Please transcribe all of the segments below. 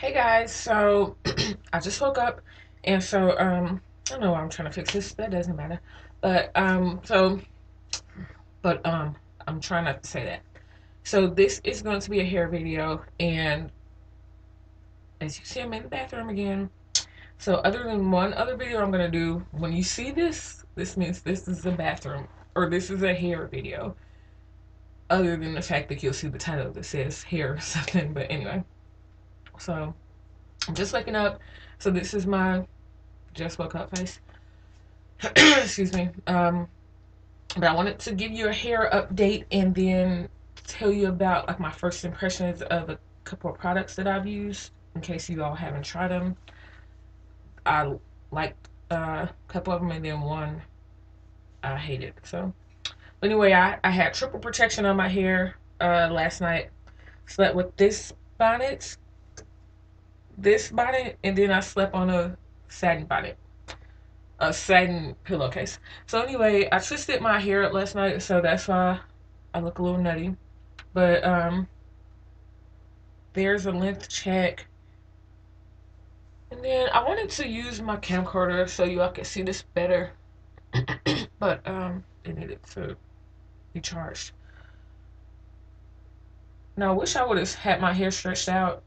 Hey guys, so I just woke up and so um I don't know why I'm trying to fix this, that doesn't matter. But um so but um I'm trying not to say that. So this is going to be a hair video and as you see I'm in the bathroom again. So other than one other video I'm gonna do, when you see this, this means this is the bathroom or this is a hair video. Other than the fact that you'll see the title that says hair or something, but anyway. So I'm just waking up. So this is my just woke up face. Excuse me. Um, but I wanted to give you a hair update and then tell you about like my first impressions of a couple of products that I've used in case you all haven't tried them. I liked uh, a couple of them and then one I hated. So anyway, I, I had triple protection on my hair uh, last night. Slept with this bonnet this bonnet and then I slept on a satin bonnet. A satin pillowcase. So anyway, I twisted my hair up last night, so that's why I look a little nutty. But um there's a length check. And then I wanted to use my camcorder so you all could see this better. but um it needed to be charged. Now I wish I would have had my hair stretched out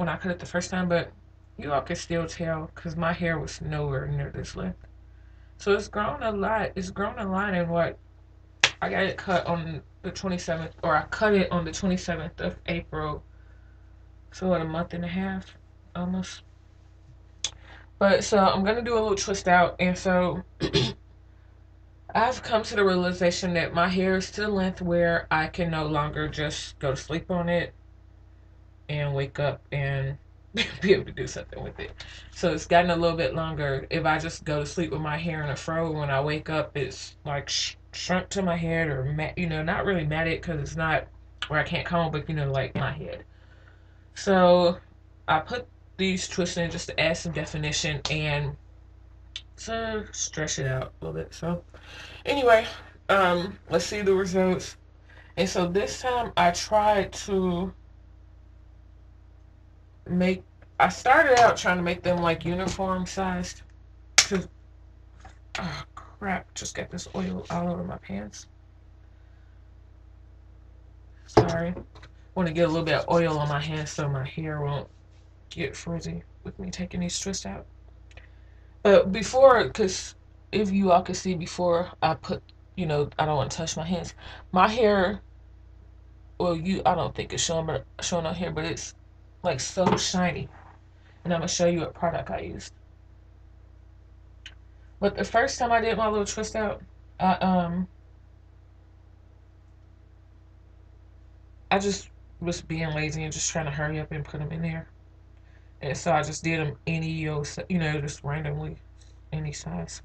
when I cut it the first time, but you all can still tell because my hair was nowhere near this length. So it's grown a lot. It's grown a lot in what I got it cut on the 27th, or I cut it on the 27th of April. So what, a month and a half, almost. But so I'm gonna do a little twist out, and so I've come to the realization that my hair is to the length where I can no longer just go to sleep on it and wake up and be able to do something with it. So it's gotten a little bit longer. If I just go to sleep with my hair in a fro, when I wake up, it's like sh- shrunk to my head or, you know, not really matted because it's not where I can't comb, but, you know, like my head. So I put these twists in just to add some definition and to stretch it out a little bit. So anyway, um, let's see the results. And so this time I tried to make I started out trying to make them like uniform sized because oh crap just got this oil all over my pants. Sorry. Want to get a little bit of oil on my hands so my hair won't get frizzy with me taking these twists out. But before because if you all could see before I put you know I don't want to touch my hands my hair well you I don't think it's showing but showing on here but it's like so shiny. And I'm going to show you what product I used. But the first time I did my little twist out, I, um, I just was being lazy and just trying to hurry up and put them in there. And so I just did them any, you know, just randomly, any size.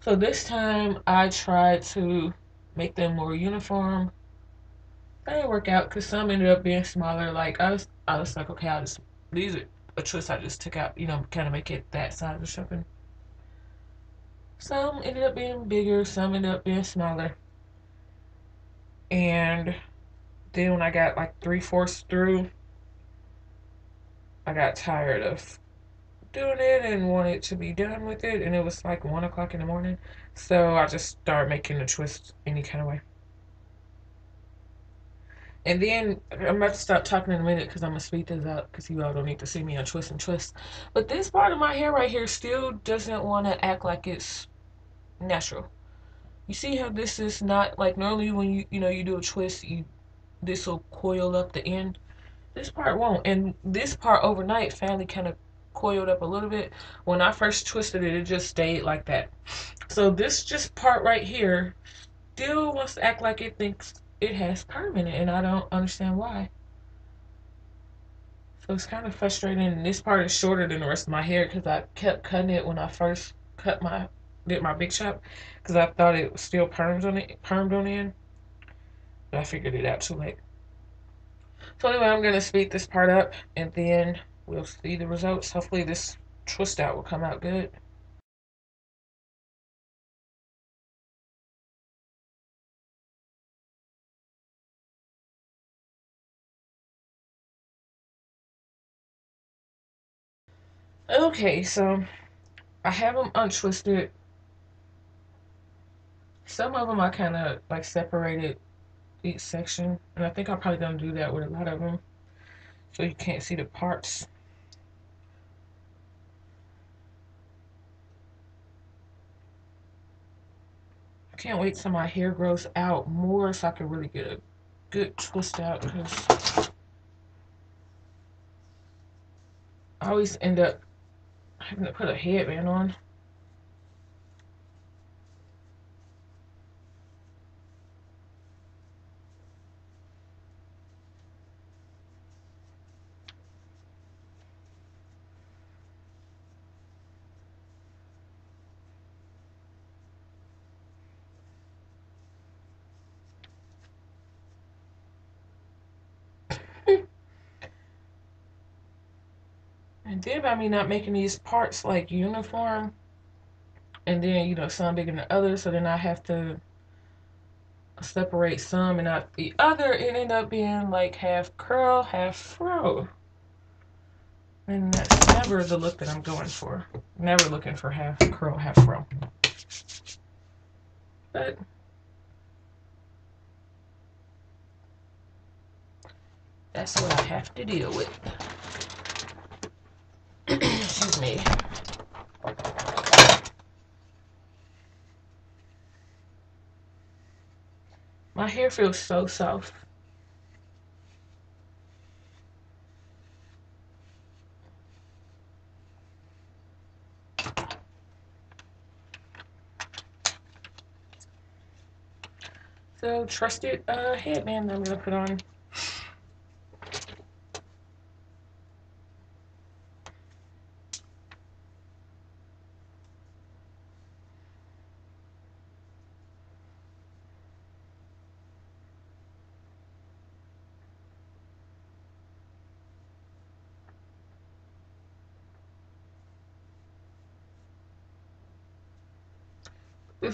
So this time I tried to make them more uniform that didn't work out because some ended up being smaller. Like I was, I was like, okay, I'll just these are a twist I just took out, you know, kind of make it that size or something. Some ended up being bigger, some ended up being smaller. And then when I got like three fourths through, I got tired of doing it and wanted to be done with it. And it was like one o'clock in the morning. So I just started making the twist any kind of way. And then I'm about to stop talking in a minute because I'm gonna speed this up because you all don't need to see me on twist and twist. But this part of my hair right here still doesn't want to act like it's natural. You see how this is not like normally when you you know you do a twist, you this will coil up the end. This part won't, and this part overnight finally kind of coiled up a little bit. When I first twisted it, it just stayed like that. So this just part right here still wants to act like it thinks it has permanent and I don't understand why. So it's kind of frustrating. This part is shorter than the rest of my hair because I kept cutting it when I first cut my did my big chop because I thought it was still permed on it permed on the end. But I figured it out too late. So anyway, I'm gonna speed this part up and then we'll see the results. Hopefully this twist out will come out good. Okay, so I have them untwisted. Some of them I kind of like separated each section, and I think I'm probably gonna do that with a lot of them, so you can't see the parts. I can't wait till my hair grows out more so I can really get a good twist out because I always end up having to put a headband on. And then by me not making these parts like uniform, and then you know some bigger than others, so then I have to separate some and not the other. It ended up being like half curl, half fro. And that's never the look that I'm going for. Never looking for half curl, half fro. But that's what I have to deal with. Excuse me. My hair feels so soft. So trusted uh, headband I'm gonna put on.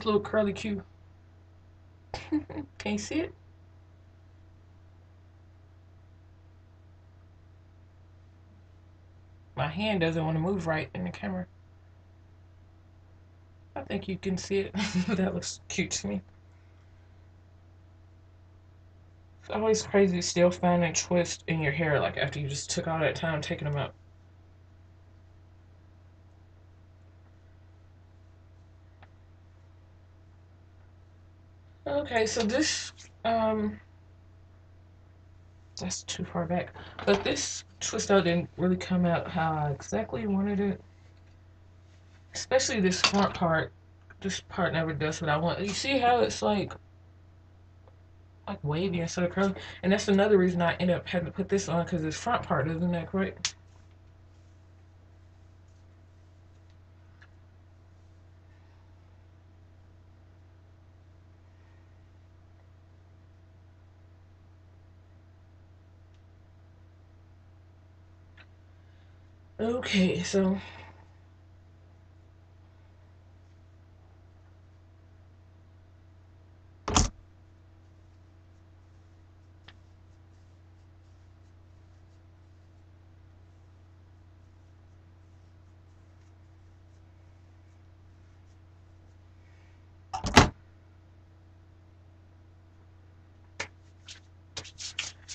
Little curly Q. Can you see it? My hand doesn't want to move right in the camera. I think you can see it. that looks cute to me. It's always crazy still finding a twist in your hair like after you just took all that time taking them out. Okay, so this, um, that's too far back. But this twist out didn't really come out how I exactly wanted it. Especially this front part. This part never does what I want. You see how it's like, like wavy instead of curly? And that's another reason I ended up having to put this on because this front part isn't that correct? Okay, so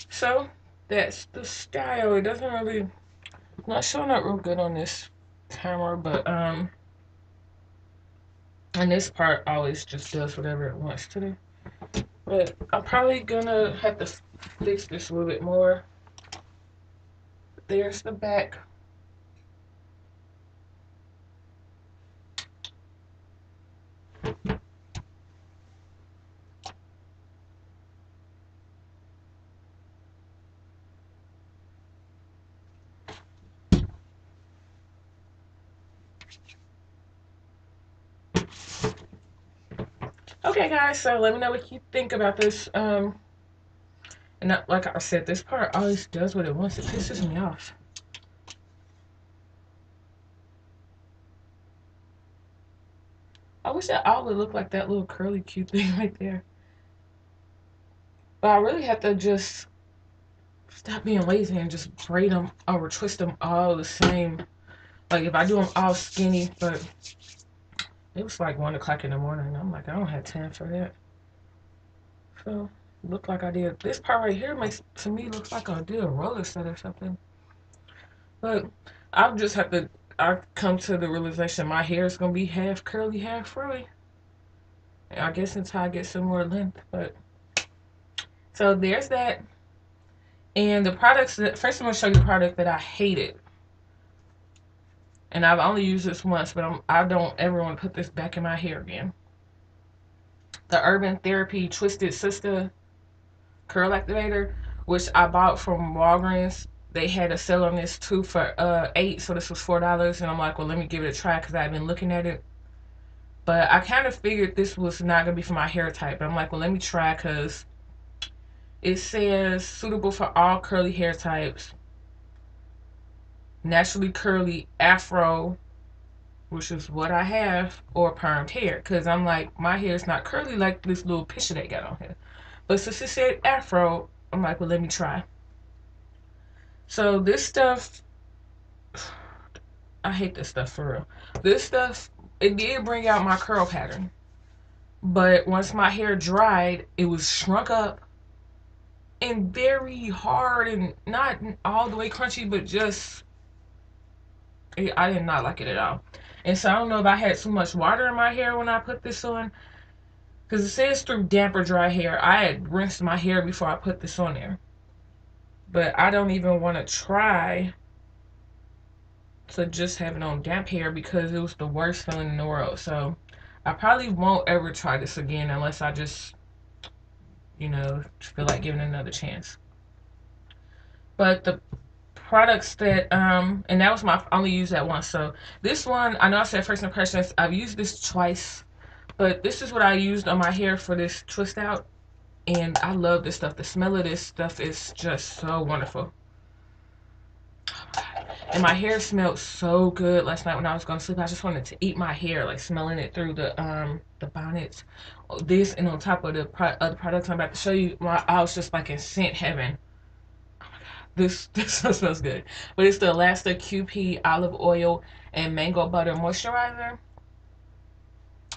So that's the style. It doesn't really not showing up real good on this camera, but um and this part always just does whatever it wants to do. But I'm probably gonna have to fix this a little bit more. There's the back. Okay, guys, so let me know what you think about this. Um, and like I said, this part always does what it wants. It pisses me off. I wish that all would look like that little curly cute thing right there. But I really have to just stop being lazy and just braid them or twist them all the same Like if I do them all skinny, but it was like one o'clock in the morning. I'm like, I don't have time for that. So look like I did this part right here makes to me looks like I did a roller set or something. But I'll just have to I come to the realization my hair is gonna be half curly, half frilly. I guess until I get some more length, but so there's that. And the products that first I'm gonna show you the product that I hated. And I've only used this once, but I'm, I don't ever want to put this back in my hair again. The Urban Therapy Twisted Sista Curl Activator, which I bought from Walgreens. They had a sale on this too for uh eight, so this was four dollars. And I'm like, well, let me give it a try because I've been looking at it. But I kind of figured this was not gonna be for my hair type. But I'm like, well, let me try because it says suitable for all curly hair types naturally curly afro, which is what I have, or permed hair. Because I'm like, my hair is not curly like this little picture they got on here. But since it said afro, I'm like, well, let me try. So this stuff, I hate this stuff for real. This stuff, it did bring out my curl pattern. But once my hair dried, it was shrunk up and very hard and not all the way crunchy, but just I did not like it at all. And so I don't know if I had too much water in my hair when I put this on. Because it says through damp or dry hair. I had rinsed my hair before I put this on there. But I don't even want to try to just have it on damp hair because it was the worst feeling in the world. So I probably won't ever try this again unless I just, you know, feel like giving another chance. But the products that um and that was my I only used that once. So this one i know i said first impressions i've used this twice but this is what i used on my hair for this twist out and i love this stuff. The smell of this stuff is just so wonderful. And my hair smelled so good last night when i was going to sleep. I just wanted to eat my hair like smelling it through the um the bonnets. This and on top of the pro- other products i'm about to show you my i was just like in scent heaven this this smells good. But it's the Elasta QP olive oil and mango butter moisturizer.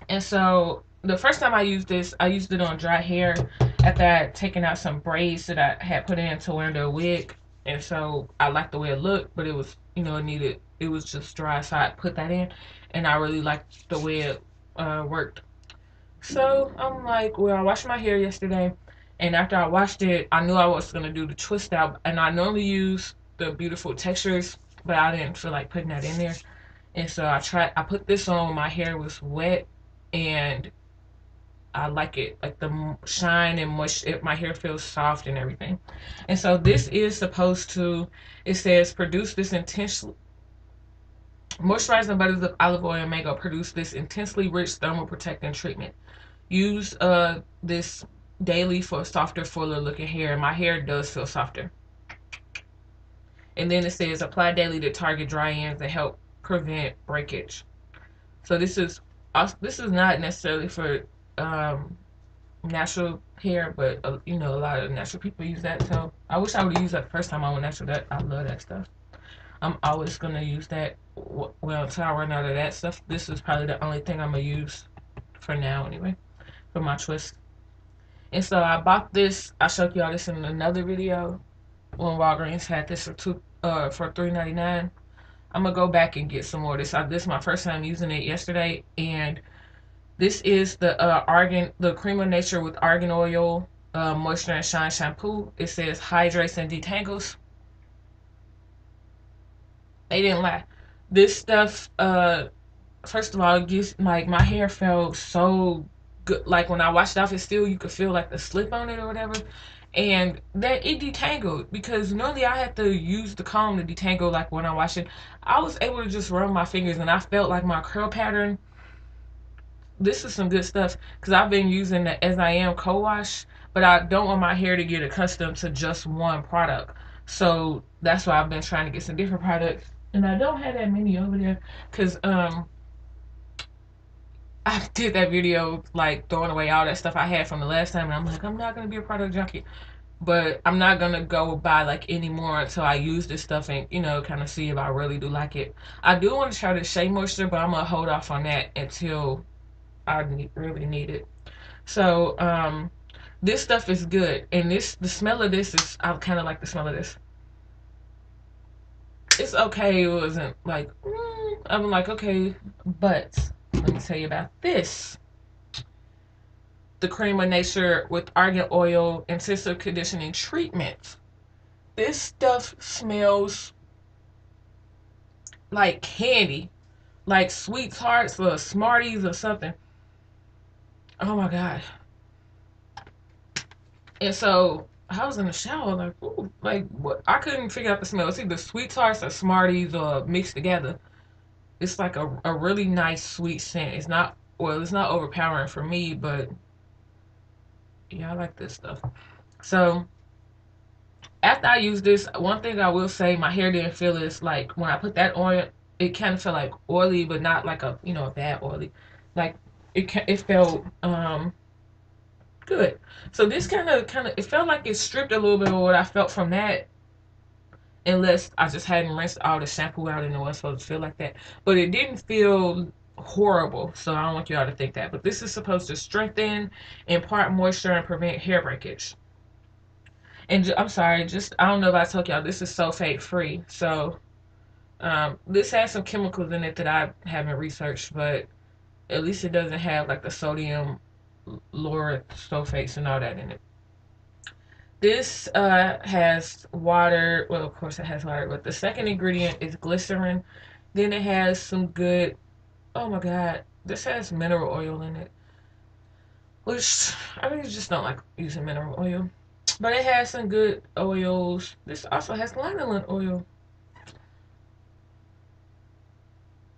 And so the first time I used this, I used it on dry hair after I had taken out some braids that I had put in to wear under a wig. And so I liked the way it looked, but it was, you know, it needed, it was just dry. So I put that in and I really liked the way it uh, worked. So I'm like, well, I washed my hair yesterday. And after I watched it, I knew I was gonna do the twist out. And I normally use the beautiful textures, but I didn't feel like putting that in there. And so I tried. I put this on when my hair was wet, and I like it. Like the shine and mush. It, my hair feels soft and everything. And so this is supposed to. It says produce this intensely. Moisturizing butters of olive oil and mango produce this intensely rich thermal protecting treatment. Use uh this daily for softer, fuller looking hair. My hair does feel softer. And then it says apply daily to target dry ends and help prevent breakage. So this is this is not necessarily for um, natural hair, but uh, you know a lot of natural people use that. So I wish I would use that first time I went natural. That I love that stuff. I'm always gonna use that. Well, until I run out of that stuff, this is probably the only thing I'm gonna use for now, anyway, for my twist. And so I bought this. I showed y'all this in another video when Walgreens had this for two uh for three ninety nine. I'm gonna go back and get some more this. I, this is my first time using it yesterday, and this is the uh, argan, the cream of nature with argan oil, uh, moisture and shine shampoo. It says hydrates and detangles. They didn't lie. This stuff, uh, first of all, gives like my hair felt so good. Like when I washed it off, it still you could feel like the slip on it or whatever. And that it detangled because normally I had to use the comb to detangle. Like when I wash it, I was able to just run my fingers and I felt like my curl pattern. This is some good stuff because I've been using the As I Am co-wash, but I don't want my hair to get accustomed to just one product. So that's why I've been trying to get some different products. And I don't have that many over there because um I did that video like throwing away all that stuff I had from the last time, and I'm like, I'm not gonna be a product junkie. but I'm not gonna go buy like anymore until I use this stuff and you know kind of see if I really do like it. I do want to try the Shea Moisture, but I'm gonna hold off on that until I need, really need it. So um, this stuff is good, and this the smell of this is I kind of like the smell of this. It's okay. It wasn't like mm, I'm like okay, but let me tell you about this the Cream of Nature with argan oil intensive conditioning treatment. This stuff smells like candy, like sweethearts or Smarties or something. Oh my god. And so I was in the shower, like, ooh, like what? I couldn't figure out the smell. It's either sweethearts or Smarties or mixed together. It's like a, a really nice sweet scent. It's not well, it's not overpowering for me, but yeah, I like this stuff. So after I use this, one thing I will say, my hair didn't feel is like when I put that on, it kind of felt like oily, but not like a you know a bad oily. Like it it felt um good. So this kind of kind of it felt like it stripped a little bit of what I felt from that. Unless I just hadn't rinsed all the shampoo out and it was supposed to feel like that. But it didn't feel horrible. So I don't want y'all to think that. But this is supposed to strengthen, impart moisture, and prevent hair breakage. And I'm sorry, just I don't know if I told y'all this is sulfate free. So um, this has some chemicals in it that I haven't researched, but at least it doesn't have like the sodium lauryl sulfates and all that in it. This uh, has water. Well, of course it has water, but the second ingredient is glycerin. Then it has some good Oh my god, this has mineral oil in it. Which, I really just don't like using mineral oil. But it has some good oils. This also has lanolin oil.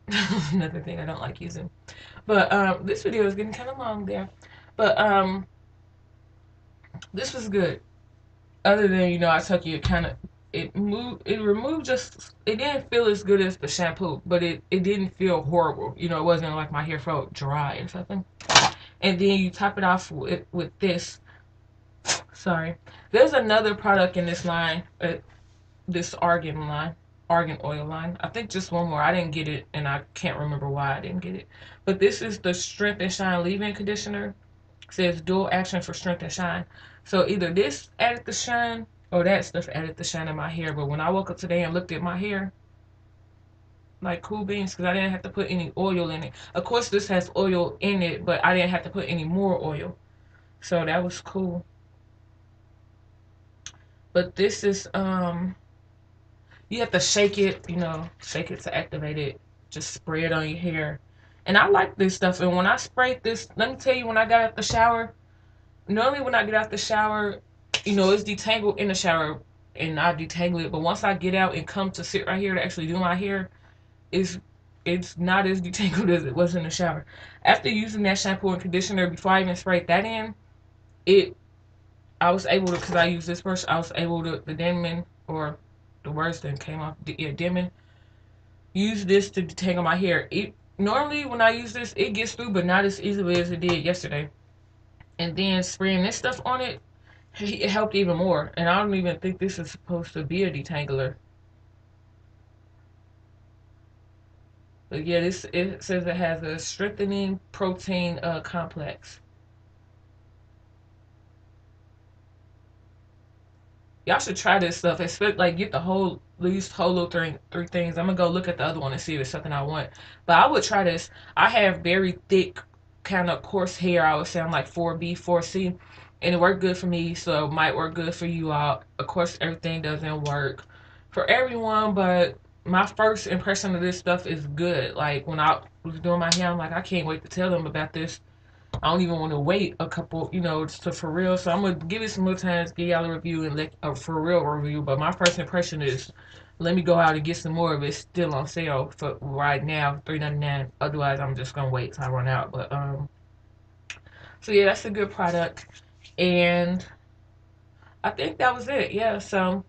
Another thing I don't like using. But um, this video is getting kind of long there. But um, this was good. Other than, you know, I took you it kind of it moved it removed just it didn't feel as good as the shampoo but it it didn't feel horrible. You know it wasn't like my hair felt dry or something. And then you top it off with with this. Sorry. There's another product in this line uh, this argan line argan oil line. I think just one more. I didn't get it and i can't remember why i didn't get it. But this is the strength and shine leave-in conditioner. It says dual action for strength and shine so either this added the shine or that stuff added the shine in my hair. But when I woke up today and looked at my hair, like cool beans, because I didn't have to put any oil in it. Of course, this has oil in it, but I didn't have to put any more oil. So that was cool. But this is, um, you have to shake it, you know, shake it to activate it. Just spray it on your hair. And I like this stuff. And when I sprayed this, let me tell you, when I got out the shower, normally when I get out the shower, you know, it's detangled in the shower and I detangle it. But once I get out and come to sit right here to actually do my hair, it's it's not as detangled as it was in the shower. After using that shampoo and conditioner, before I even sprayed that in, it I was able to because I used this brush, I was able to the Denman or the words that came off yeah Denman use this to detangle my hair. It normally when I use this, it gets through, but not as easily as it did yesterday. And then spraying this stuff on it, it helped even more. And I don't even think this is supposed to be a detangler. But yeah, this it says it has a strengthening protein uh, complex. Y'all should try this stuff. Expect like get the whole these whole little three three things. I'm gonna go look at the other one and see if it's something I want. But I would try this. I have very thick, kind of coarse hair. I would say I'm like 4B, 4C and it worked good for me, so it might work good for you all. Of course, everything doesn't work for everyone, but my first impression of this stuff is good. Like when I was doing my hair, I'm like, I can't wait to tell them about this. I don't even want to wait a couple, you know, to for real. So I'm gonna give it some more time, give y'all a review and let a for real review. But my first impression is, let me go out and get some more of it. Still on sale for right now, three ninety nine. Otherwise, I'm just gonna wait till I run out. But um, so yeah, that's a good product. And I think that was it. Yeah. So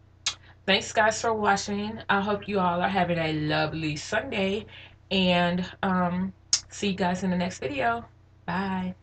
thanks, guys, for watching. I hope you all are having a lovely Sunday. And um, see you guys in the next video. Bye.